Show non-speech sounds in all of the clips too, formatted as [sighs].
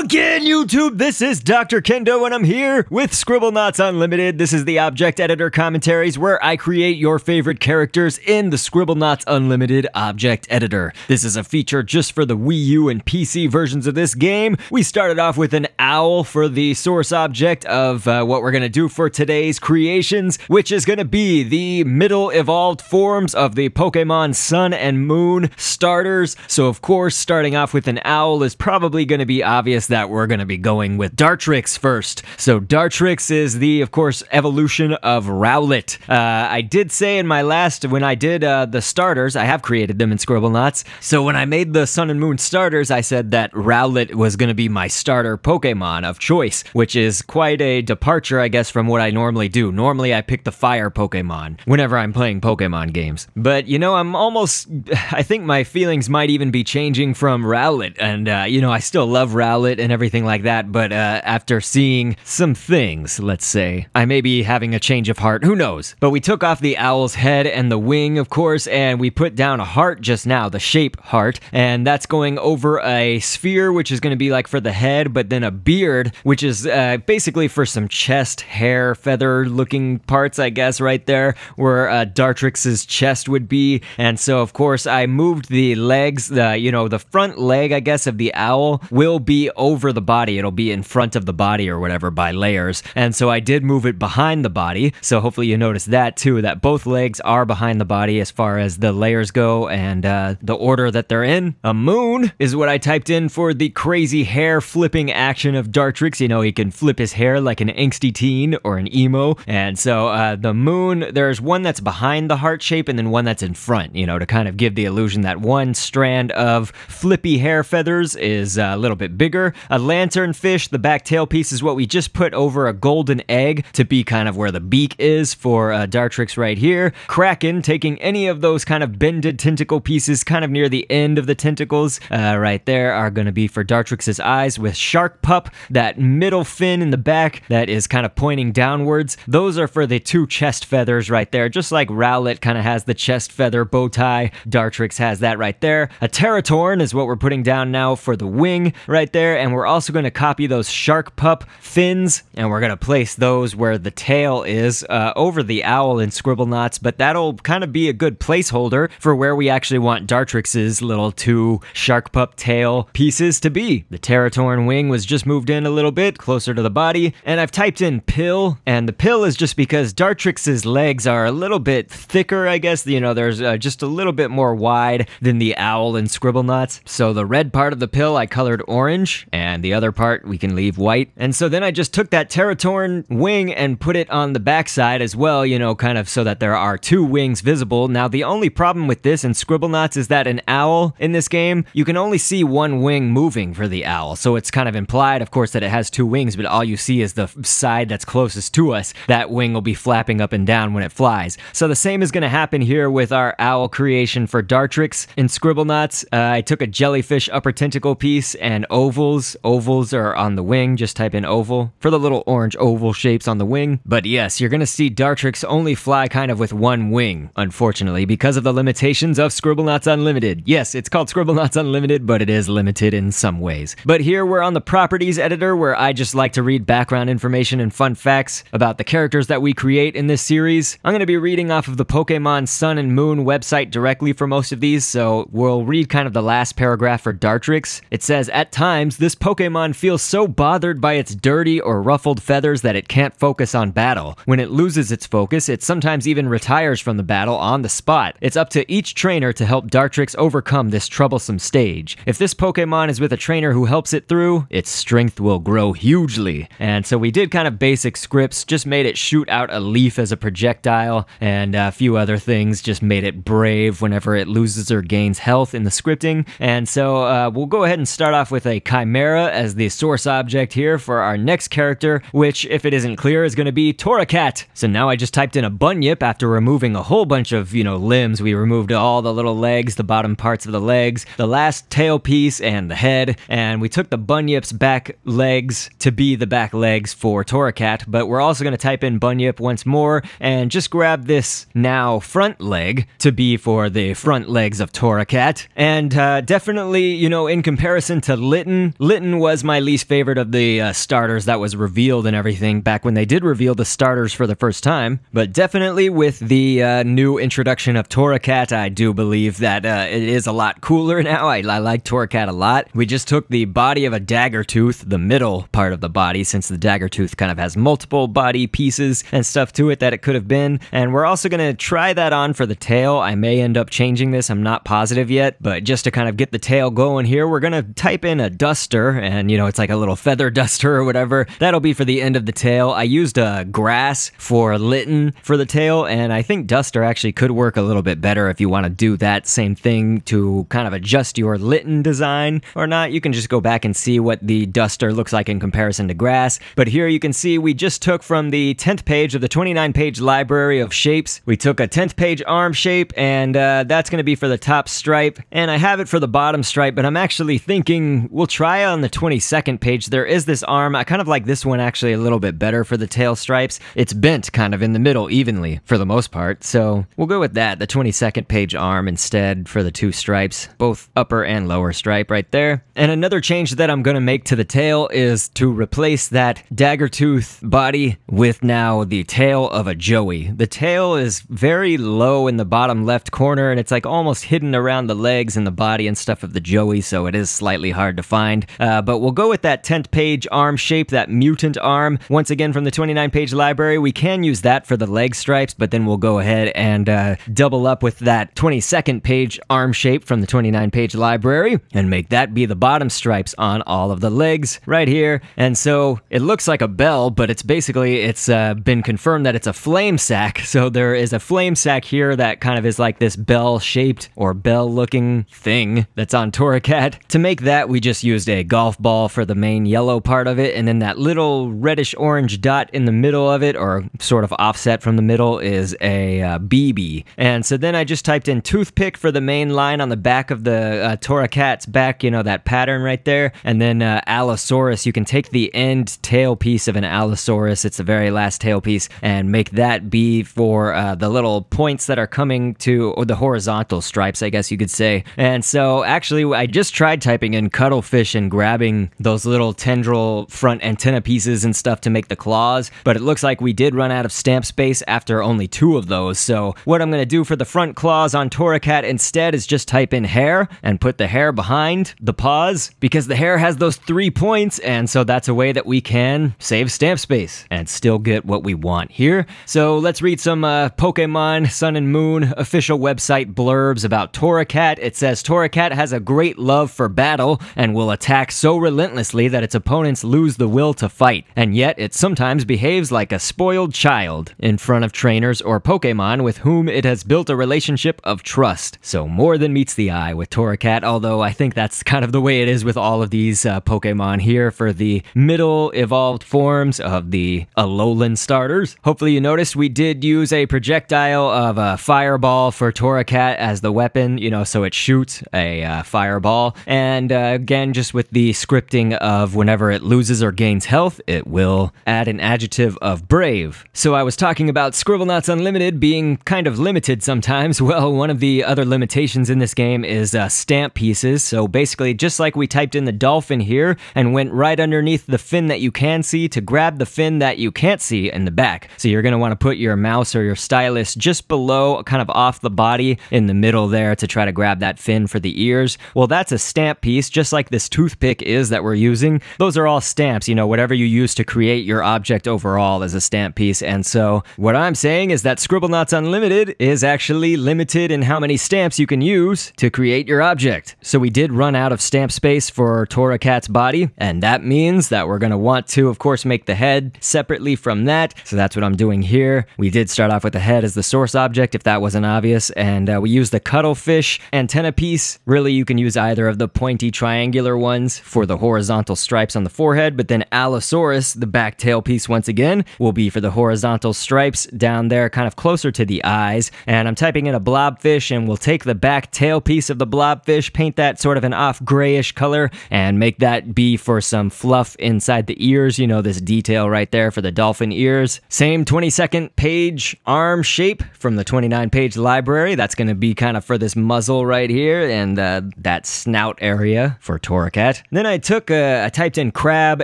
Again, YouTube. This is Dr. Kendo, and I'm here with Scribblenauts Unlimited. This is the Object Editor commentaries where I create your favorite characters in the Scribblenauts Unlimited Object Editor. This is a feature just for the Wii U and PC versions of this game. We started off with an owl for the source object of uh, what we're going to do for today's creations, which is going to be the middle evolved forms of the Pokemon Sun and Moon starters. So, of course, starting off with an owl is probably going to be obvious that we're going to be going with Dartrix first. So Dartrix is the, of course, evolution of Rowlet. Uh, I did say in my last, when I did uh, the starters, I have created them in Scribblenauts. So when I made the Sun and Moon starters, I said that Rowlet was going to be my starter Pokemon of choice, which is quite a departure, I guess, from what I normally do. Normally, I pick the fire Pokemon whenever I'm playing Pokemon games. But, you know, I'm almost, [sighs] I think my feelings might even be changing from Rowlet. And, uh, you know, I still love Rowlet Rowlet and everything like that, but uh, after seeing some things, let's say, I may be having a change of heart. Who knows? But we took off the owl's head and the wing, of course, and we put down a heart just now, the shape heart, and that's going over a sphere, which is going to be like for the head, but then a beard, which is uh, basically for some chest, hair, feather looking parts, I guess, right there, where uh, Dartrix's chest would be. And so, of course, I moved the legs, the, you know, the front leg, I guess, of the owl will be over the body. It'll be in front of the body or whatever by layers. And so I did move it behind the body. So hopefully you notice that too, that both legs are behind the body as far as the layers go and uh, the order that they're in. A moon is what I typed in for the crazy hair flipping action of Dartrix. You know, he can flip his hair like an angsty teen or an emo. And so uh, the moon, there's one that's behind the heart shape and then one that's in front, you know, to kind of give the illusion that one strand of flippy hair feathers is uh, a little bit bigger bigger. A lanternfish, the back tail piece is what we just put over a golden egg to be kind of where the beak is for uh, Dartrix right here. Kraken, taking any of those kind of bended tentacle pieces kind of near the end of the tentacles uh, right there are going to be for Dartrix's eyes with Shark Pup, that middle fin in the back that is kind of pointing downwards. Those are for the two chest feathers right there, just like Rowlet kind of has the chest feather bow tie. Dartrix has that right there. A Teratorn is what we're putting down now for the wing right there, and we're also going to copy those shark pup fins, and we're going to place those where the tail is uh, over the owl in Scribblenauts, but that'll kind of be a good placeholder for where we actually want Dartrix's little two shark pup tail pieces to be. The Teratorn wing was just moved in a little bit, closer to the body, and I've typed in pill, and the pill is just because Dartrix's legs are a little bit thicker, I guess, you know, there's uh, just a little bit more wide than the owl in Scribblenauts. So the red part of the pill I colored orange, and the other part we can leave white. And so then I just took that Teratorn wing and put it on the backside as well, you know, kind of so that there are two wings visible. Now, the only problem with this in Scribblenauts is that an owl in this game, you can only see one wing moving for the owl. So it's kind of implied, of course, that it has two wings, but all you see is the side that's closest to us. That wing will be flapping up and down when it flies. So the same is going to happen here with our owl creation for Dartrix in Scribblenauts. Uh, I took a jellyfish upper tentacle piece and oval ovals. Ovals are on the wing. Just type in oval for the little orange oval shapes on the wing. But yes, you're going to see Dartrix only fly kind of with one wing, unfortunately, because of the limitations of Scribblenauts Unlimited. Yes, it's called Scribblenauts Unlimited, but it is limited in some ways. But here we're on the properties editor where I just like to read background information and fun facts about the characters that we create in this series. I'm going to be reading off of the Pokemon Sun and Moon website directly for most of these, so we'll read kind of the last paragraph for Dartrix. It says, At times, Sometimes this Pokemon feels so bothered by its dirty or ruffled feathers that it can't focus on battle. When it loses its focus, it sometimes even retires from the battle on the spot. It's up to each trainer to help Dartrix overcome this troublesome stage. If this Pokemon is with a trainer who helps it through, its strength will grow hugely. And so we did kind of basic scripts, just made it shoot out a leaf as a projectile, and a few other things, just made it brave whenever it loses or gains health in the scripting. And so uh, we'll go ahead and start off with a Chimera as the source object here for our next character, which, if it isn't clear, is going to be Torracat. So now I just typed in a bunyip after removing a whole bunch of, you know, limbs. We removed all the little legs, the bottom parts of the legs, the last tail piece, and the head, and we took the bunyip's back legs to be the back legs for Torracat, but we're also going to type in bunyip once more and just grab this now front leg to be for the front legs of Torracat. And uh, definitely, you know, in comparison to Litten, Litten was my least favorite of the uh, starters that was revealed and everything back when they did reveal the starters for the first time. But definitely with the uh, new introduction of Torracat, I do believe that uh, it is a lot cooler [laughs] now. I, I like Torracat a lot. We just took the body of a dagger tooth, the middle part of the body, since the dagger tooth kind of has multiple body pieces and stuff to it that it could have been. And we're also going to try that on for the tail. I may end up changing this. I'm not positive yet, but just to kind of get the tail going here, we're going to type in a duster and you know, it's like a little feather [laughs] duster or whatever. That'll be for the end of the tail. I used a grass for Litten for the tail and I think duster actually could work a little bit better if you want to do that same thing to kind of adjust your Litten design or not. You can just go back and see what the duster looks like in comparison to grass. But here you can see we just took from the 10th page of the 29 page library of shapes. We took a 10th page arm shape and uh, that's going to be for the top stripe and I have it for the bottom stripe but I'm actually thinking we'll try on the 22nd page. There is this arm. I kind of like this one actually a little bit better for the tail stripes. It's bent kind of in the middle evenly for the most part. So we'll go with that, the 22nd page arm instead for the two stripes, both upper and lower stripe right there. And another change that I'm going to make to the tail is to replace that dagger tooth body with now the tail of a joey. The tail is very low in the bottom left corner and it's like almost hidden around the legs and the body and stuff of the joey, so it is slightly hard to find. Uh, but we'll go with that 10th page arm shape, that mutant arm. Once again from the 29 page library, we can use that for the leg stripes, but then we'll go ahead and uh, double up with that 22nd page arm shape from the 29 page library and make that be the bottom stripes on all of the legs right here. And so it looks like a bell, but it's basically, it's uh, been confirmed that it's a flame sack. [laughs] So there is a flame sack here that kind of is like this bell shaped or bell looking thing that's on Torracat. To make that, we just used a golf ball for the main yellow part of it, and then that little reddish orange dot in the middle of it, or sort of offset from the middle, is a uh, BB. And so then I just typed in toothpick for the main line on the back of the uh, Torracat's back, you know, that pattern right there, and then uh, Allosaurus. You can take the end tail piece of an Allosaurus, it's the very last tail piece, and make that be for uh, the little points that are coming to, or the horizontal stripes, I guess you could say. And so actually, I just tried typing in cuttlefish and grabbing those little tendril front antenna pieces and stuff to make the claws, but it looks like we did run out of stamp space after only two of those. So what I'm going to do for the front claws on Torracat instead is just type in hair and put the hair behind the paws because the hair has those three points, and so that's a way that we can save stamp space and still get what we want here. So let's read some uh, Pokemon Sun and Moon official website blurbs about Torracat. It says Torracat has a great love for battle and will attack so relentlessly that its opponents lose the will to fight, and yet it sometimes behaves like a spoiled child in front of trainers or Pokemon with whom it has built a relationship of trust. So more than meets the eye with Torracat, although I think that's kind of the way it is with all of these uh, Pokemon here for the middle evolved forms of the Alolan starters. Hopefully you noticed we did use a projectile of a fireball for Torracat as the weapon, you know, so it shoots a uh, fireball. And uh, again, just with the scripting of whenever it loses or gains health, it will add an adjective of brave. So I was talking about Scribble Scribblenauts Unlimited being kind of limited sometimes. [laughs] Well, one of the other limitations in this game is uh, stamp pieces. So basically, just like we typed in the dolphin here and went right underneath the fin that you can see to grab the fin that you can't see in the back. So you're going to want to put your mouse or your stylus just below, kind of off the body in the middle there to try to grab that fin for the ears. Well, that's a stamp piece, just like this toothpick is that we're using. Those are all stamps, you know, whatever you use to create your object overall is a stamp piece. And so what I'm saying is that Scribble Scribblenauts Unlimited is actually limited in how many stamps you can use to create your object. So we did run out of stamp space for Torracat's body, and that means that we're going to want to, of course, make the head separately from that. So that's what I'm doing here. We did start off with the head as the source object, if that wasn't obvious, and uh, we used the cuttlefish antenna piece. Really, you can use either of the pointy triangular ones for the horizontal stripes on the forehead, but then Allosaurus, the back tail piece once again, will be for the horizontal stripes down there, kind of closer to the eyes. And I'm typing in a blobfish, and we'll take the back tail piece of the blobfish, paint that sort of an off grayish color, and make that be for some fluff inside the ears. You know, this detail right there for the dolphin ears. Same 22nd page arm shape from the 29 page library. That's going to be kind of for this muzzle right here and uh, that snout area for Torracat. That. Then I took, a, I typed in crab,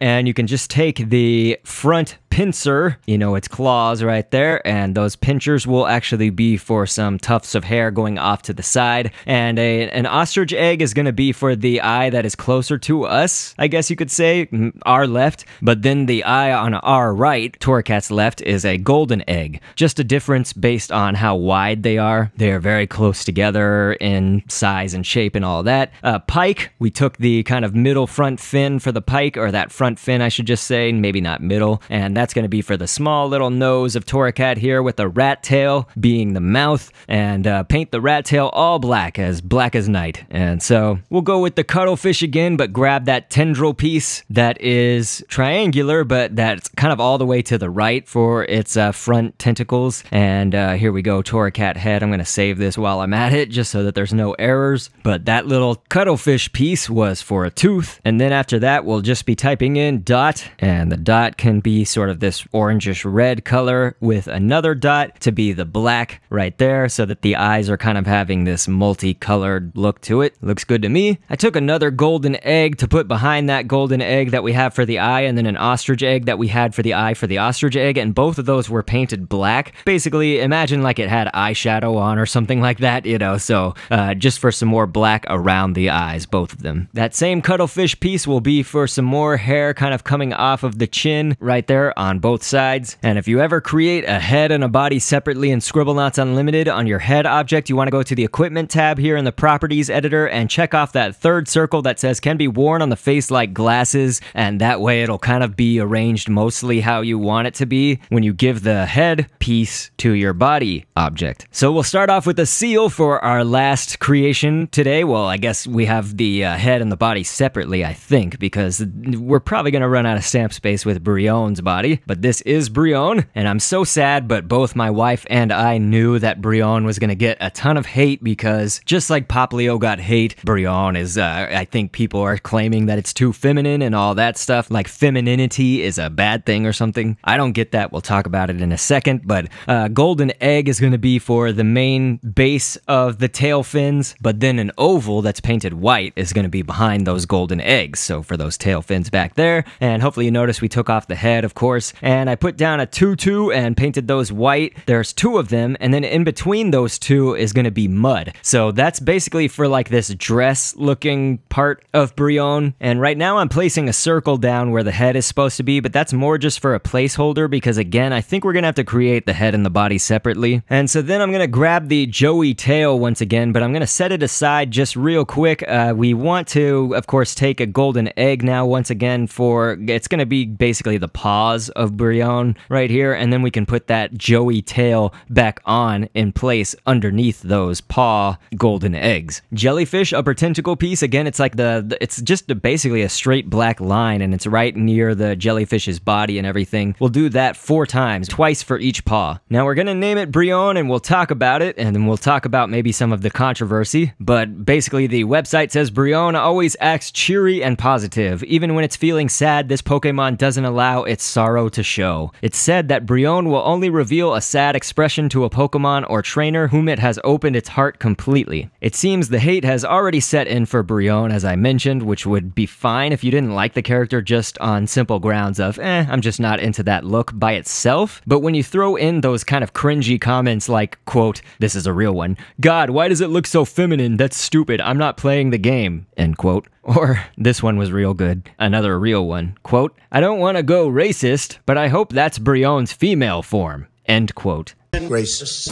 and you can just take the front pincer, you know, its claws right there, and those pinchers will actually be for some tufts of hair going off to the side. And a, an ostrich egg is going to be for the eye that is closer to us, I guess you could say, our left. But then the eye on our right, Torracat's left, is a golden egg. Just a difference based on how wide they are. They are very close together in size and shape and all that. Uh, pike, we took the kind of middle front fin for the pike, or that front fin, I should just say, maybe not middle. And that's going to be for the small little nose of Torracat here with the rat tail being the mouth and uh, paint the rat tail all black, as black as night. And so we'll go with the cuttlefish again, but grab that tendril piece that is triangular, but that's kind of all the way to the right for its uh, front tentacles. And uh, here we go, Torracat head. I'm going to save this while I'm at it just so that there's no errors. But that little cuttlefish piece was for a tooth. And then after that, we'll just be typing in dot, and the dot can be sort of of this orangish red color with another dot to be the black right there so that the eyes are kind of having this multicolored look to it. Looks good to me. I took another golden egg to put behind that golden egg that we have for the eye and then an ostrich egg that we had for the eye for the ostrich egg and both of those were painted black. Basically, imagine like it had eyeshadow on or something like that, you know, so uh, just for some more black around the eyes, both of them. That same cuttlefish piece will be for some more hair kind of coming off of the chin right there on both sides. And if you ever create a head and a body separately in Scribblenauts Unlimited on your head object, you want to go to the equipment tab here in the properties editor and check off that third circle that says can be worn on the face like glasses. And that way it'll kind of be arranged mostly how you want it to be when you give the head piece to your body object. So we'll start off with a seal for our last creation today. Well, I guess we have the uh, head and the body separately, I think, because we're probably going to run out of stamp space with Brionne's body but this is Brionne, and I'm so sad, but both my wife and I knew that Brionne was gonna get a ton of hate because just like Popplio got hate, Brionne is, uh, I think people are claiming that it's too feminine and all that stuff, like femininity is a bad thing or something. I don't get that, we'll talk about it in a second, but uh, Golden Egg is gonna be for the main base of the tail fins, but then an oval that's painted white is gonna be behind those golden eggs, so for those tail fins back there, and hopefully you notice we took off the head, of course, and I put down a tutu and painted those white. There's two of them, and then in between those two is going to be mud. So that's basically for like this dress looking part of Brionne. And right now I'm placing a circle down where the head is supposed to be, but that's more just for a placeholder because again, I think we're going to have to create the head and the body separately. And so then I'm going to grab the Joey tail once again, but I'm going to set it aside just real quick. Uh, we want to, of course, take a golden egg now once again for, it's going to be basically the paws of Brionne right here, and then we can put that Joey tail back on in place underneath those paw golden eggs. Jellyfish upper tentacle piece, again, it's like the, it's just a, basically a straight black line, and it's right near the jellyfish's body and everything. We'll do that four times, twice for each paw. Now we're gonna name it Brionne, and we'll talk about it, and then we'll talk about maybe some of the controversy, but basically the website says Brionne always acts cheery and positive. Even when it's feeling sad, this Pokemon doesn't allow its sorrow to show. It's said that Brionne will only reveal a sad expression to a Pokemon or trainer whom it has opened its heart completely. It seems the hate has already set in for Brionne, as I mentioned, which would be fine if you didn't like the character just on simple grounds of, eh, I'm just not into that look by itself. But when you throw in those kind of cringy comments like, quote, this is a real one, God, why does it look so feminine? That's stupid. I'm not playing the game, end quote. [laughs] Or, this one was real good. Another real one. Quote, I don't want to go racist, but I hope that's Brionne's female form. End quote. Racist.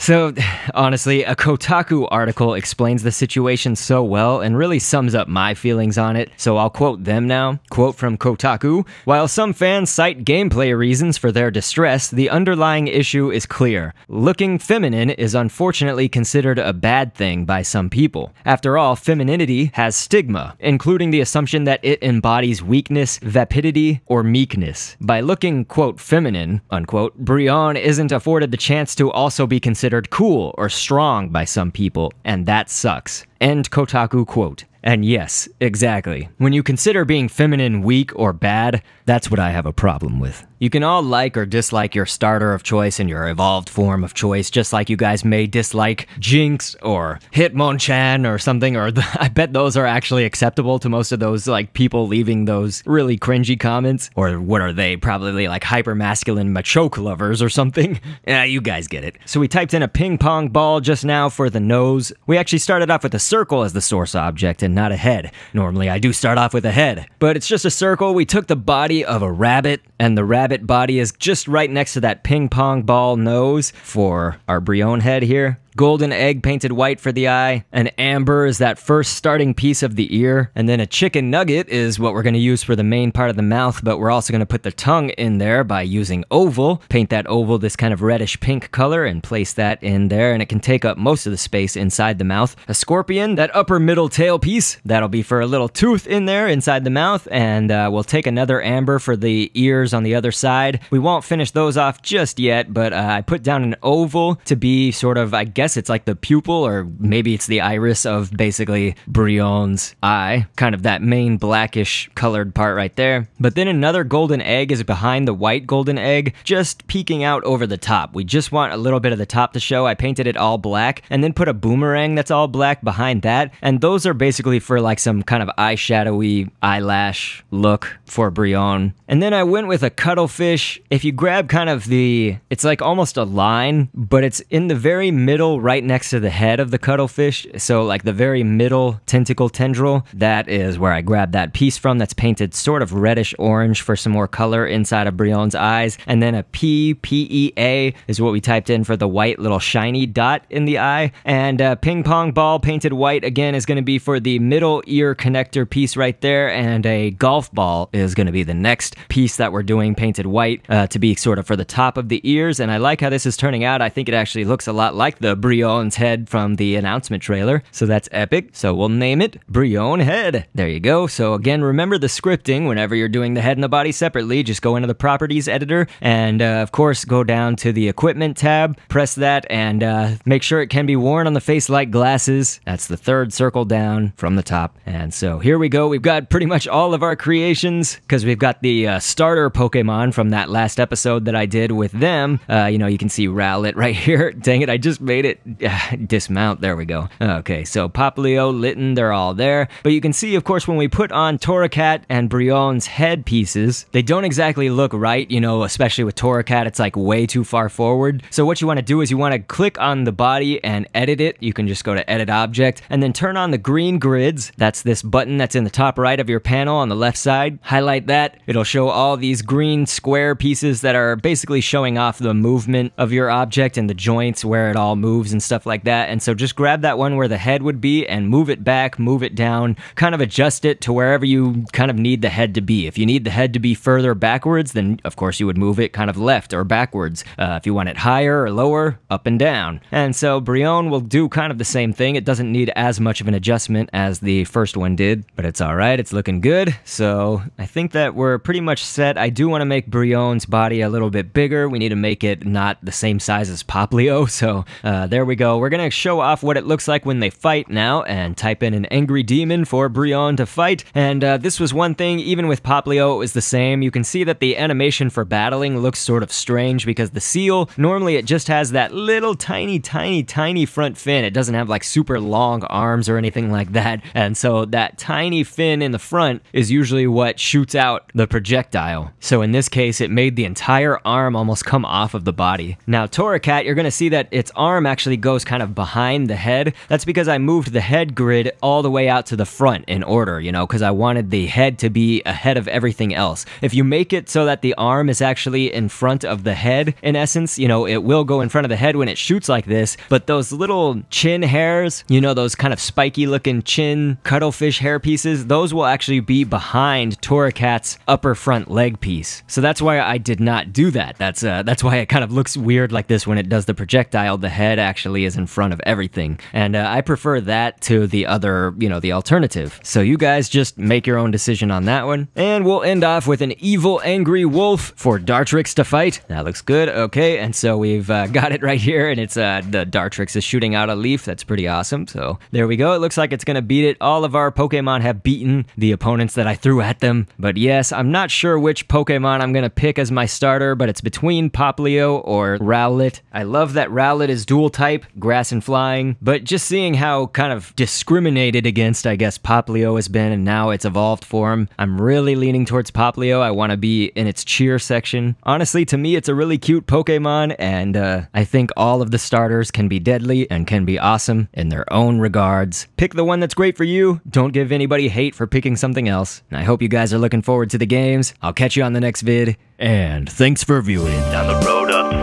So, honestly, a Kotaku article explains the situation so well and really sums up my feelings on it, so I'll quote them now. Quote from Kotaku While some fans cite gameplay reasons for their distress, the underlying issue is clear. Looking feminine is unfortunately considered a bad thing by some people. After all, femininity has stigma, including the assumption that it embodies weakness, vapidity, or meekness. By looking, quote, feminine, unquote, Brionne isn't afforded the chance to also be considered considered cool or strong by some people, and that sucks. End Kotaku quote. And yes, exactly. When you consider being feminine weak or bad, that's what I have a problem with. You can all like or dislike your starter of choice and your evolved form of choice, just like you guys may dislike Jinx or Hitmonchan or something, or [laughs] I bet those are actually acceptable to most of those like people leaving those really cringy comments. Or what are they? Probably like hyper masculine machoke lovers or something. [laughs] yeah, you guys get it. So we typed in a ping pong ball just now for the nose. We actually started off with a circle as the source object and not a head. Normally I do start off with a head, but it's just a circle. We took the body of a rabbit and the rabbit body is just right next to that ping pong ball nose for our Brionne head here golden egg painted white for the eye, an amber is that first starting piece of the ear, and then a chicken nugget is what we're going to use for the main part of the mouth, but we're also going to put the tongue in there by using oval. Paint that oval this kind of reddish pink color and place that in there, and it can take up most of the space inside the mouth. A scorpion, that upper middle tail piece, that'll be for a little tooth in there inside the mouth, and uh, we'll take another amber for the ears on the other side. We won't finish those off just yet, but uh, I put down an oval to be sort of, I guess, guess it's like the pupil, or maybe it's the iris of basically Brionne's eye, kind of that main blackish colored part right there. But then another golden egg is behind the white golden egg, just peeking out over the top. We just want a little bit of the top to show. I painted it all black and then put a boomerang that's all black behind that. And those are basically for like some kind of eyeshadowy eyelash look for Brionne. And then I went with a cuttlefish. If you grab kind of the, it's like almost a line, but it's in the very middle right next to the head of the cuttlefish. So, like the very middle tentacle tendril, that is where I grabbed that piece from that's painted sort of reddish orange for some more color inside of Brionne's eyes. And then a P, P E A is what we typed in for the white little shiny dot in the eye. And a ping pong ball painted white again is going to be for the middle ear connector piece right there. And a golf ball is going to be the next piece that we're doing painted white uh, to be sort of for the top of the ears. And I like how this is turning out. I think it actually looks a lot like the Brionne's head from the announcement trailer. So that's epic. So we'll name it Brionne Head. There you go. So again, remember the scripting whenever you're doing the head and the body separately. Just go into the properties editor and uh, of course go down to the equipment tab, press that and uh, make sure it can be worn on the face like glasses. That's the third circle down from the top. And so here we go. We've got pretty much all of our creations because we've got the uh, starter Pokemon from that last episode that I did with them. Uh, you know, you can see Rowlet right [laughs] here. Dang it, I just made it [laughs] dismount. There we go. Okay, so Popplio, Litten, they're all there. But you can see, of course, when we put on Torracat and Brionne's head pieces, they don't exactly look right, you know, especially with Torracat, it's like way too far forward. So what you want to do is you want to click on the body and edit it. You can just go to Edit Object and then turn on the green grids. That's this button that's in the top right of your panel on the left side. Highlight that. It'll show all these green square pieces that are basically showing off the movement of your object and the joints where it all moves and stuff like that. And so just grab that one where the head would be and move it back, move it down, kind of adjust it to wherever you kind of need the head to be. If you need the head to be further backwards, then of course you would move it kind of left or backwards. Uh, if you want it higher or lower, up and down. And so Brionne will do kind of the same thing. It doesn't need as much of an adjustment as the first one did, but it's all right. It's looking good. So I think that we're pretty much set. I do want to make Brionne's body a little bit bigger. We need to make it not the same size as Popplio. [laughs] So uh, there we go. We're to show off what it looks like when they fight now and type in an angry demon for Brionne to fight. And uh, this was one thing, even with Popplio, it was the same. You can see that the animation for battling looks sort of strange because the seal, normally it just has that little tiny, tiny, tiny front fin. It doesn't have like super long arms or anything like that. And so that tiny fin in the front is usually what shoots out the projectile. So in this case, it made the entire arm almost come off of the body. Now, Torracat, you're to see that its arm actually goes kind of behind the head. That's because I moved the head grid all the way out to the front in order, you know, because I wanted the head to be ahead of everything else. If you make it so that the arm is actually in front of the head, in essence, you know, it will go in front of the head when it shoots like this, but those little chin hairs, you know, those kind of spiky looking chin cuttlefish hair pieces, those will actually be behind Torracat's upper front leg piece. So that's why I did not do that. That's uh, that's why it kind of looks weird like this when it does the projectile. The head actually is in front of everything. And uh, I prefer that to the other, you know, the alternative. So you guys just make your own decision on that one. And we'll end off with an evil, angry wolf for Dartrix to fight. That looks good. Okay, and so we've uh, [laughs] got it right here, and it's uh, the Dartrix is shooting out a leaf. That's pretty awesome. So there we go. It looks like it's gonna beat it. All of our Pokemon have beaten the opponents that I threw at them. But yes, I'm not sure which Pokemon I'm gonna pick as my starter, but it's between Popplio or Rowlet. I love that Rowlet is dual type, grass and flying, but just seeing how kind of discriminated against, I guess, Popplio has been, and now it's evolved for him, I'm really leaning towards Popplio. I want to be in its cheer section. Honestly, to me, it's a really cute Pokemon, and uh, I think all of the starters can be deadly and can be awesome in their own regards. Pick the one that's great for you. Don't give anybody hate for picking something else. And I hope you guys are looking forward to the games. I'll catch you on the next vid, and thanks for viewing. Down the road and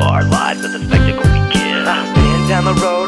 our lives as the spectacle begins. I've been down the road